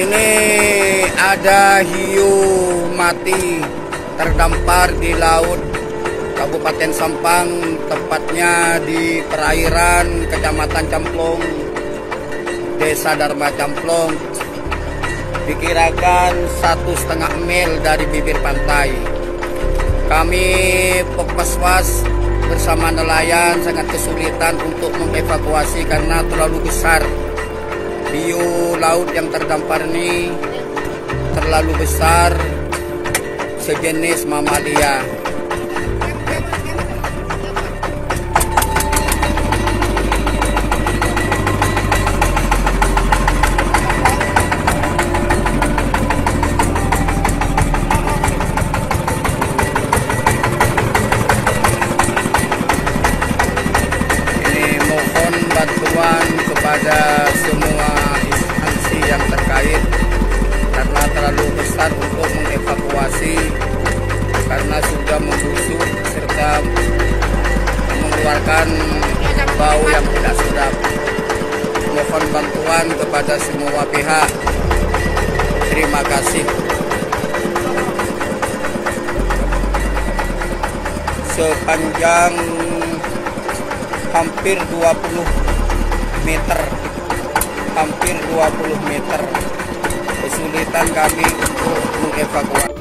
Ini ada hiu mati terdampar di laut Kabupaten Sampang, tepatnya di perairan Kecamatan Camplong, Desa Dharma Camplong. Dikirakan satu setengah mil dari bibir pantai. Kami Pokpaswas bersama nelayan sangat kesulitan untuk mengevakuasi karena terlalu besar. Hiu laut yang terdampar ini terlalu besar sejenis mamalia. Mengeluarkan bau yang tidak sedap. Mohon bantuan kepada semua pihak. Terima kasih. Sepanjang hampir 20 meter hampir 20 meter kesulitan kami untuk mengevakuasi